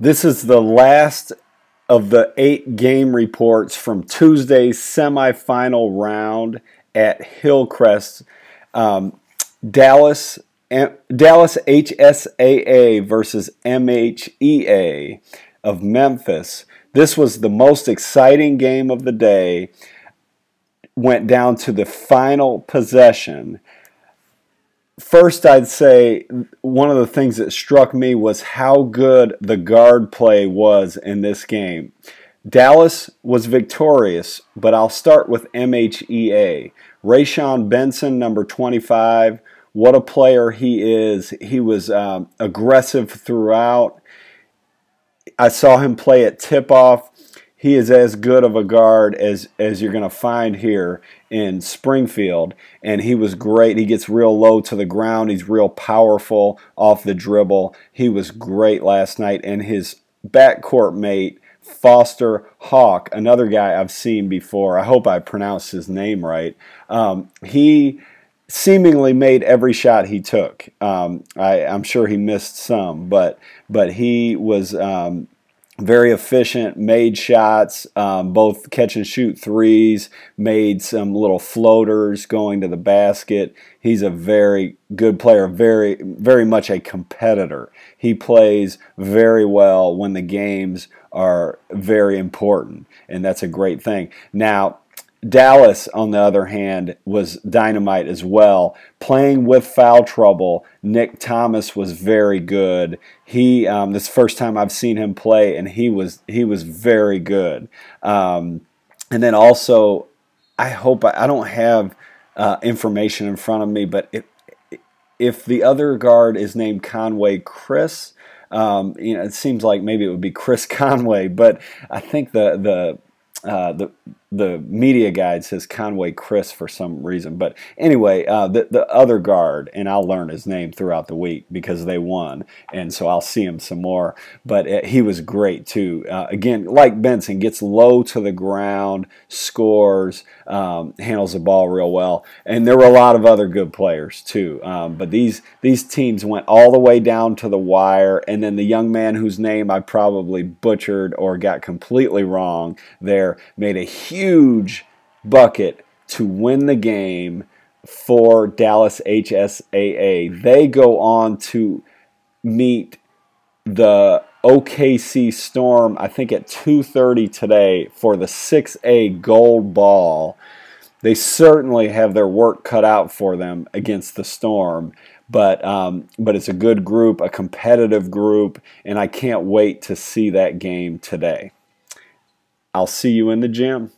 This is the last of the eight game reports from Tuesday's semifinal round at Hillcrest. Um, Dallas, Dallas HSAA versus MHEA of Memphis. This was the most exciting game of the day. Went down to the final possession first I'd say one of the things that struck me was how good the guard play was in this game. Dallas was victorious, but I'll start with MHEA. Rayshon Benson, number 25, what a player he is. He was um, aggressive throughout. I saw him play at tip off he is as good of a guard as as you're going to find here in Springfield. And he was great. He gets real low to the ground. He's real powerful off the dribble. He was great last night. And his backcourt mate Foster Hawk another guy I've seen before. I hope I pronounced his name right. Um, he seemingly made every shot he took. Um, I, am sure he missed some but but he was um, very efficient, made shots, um, both catch and shoot threes, made some little floaters going to the basket. He's a very good player, very, very much a competitor. He plays very well when the games are very important, and that's a great thing. Now, Dallas, on the other hand, was dynamite as well. Playing with foul trouble, Nick Thomas was very good. He um, this first time I've seen him play, and he was he was very good. Um, and then also, I hope I, I don't have uh, information in front of me, but if if the other guard is named Conway Chris, um, you know, it seems like maybe it would be Chris Conway, but I think the the uh, the the media guide says Conway Chris for some reason, but anyway, uh, the the other guard, and I'll learn his name throughout the week because they won, and so I'll see him some more. But uh, he was great too. Uh, again, like Benson, gets low to the ground, scores, um, handles the ball real well, and there were a lot of other good players too. Um, but these these teams went all the way down to the wire, and then the young man whose name I probably butchered or got completely wrong there made a huge bucket to win the game for Dallas HSAA. They go on to meet the OKC Storm, I think at 2:30 today for the 6A gold ball. They certainly have their work cut out for them against the Storm, but um, but it's a good group, a competitive group, and I can't wait to see that game today. I'll see you in the gym.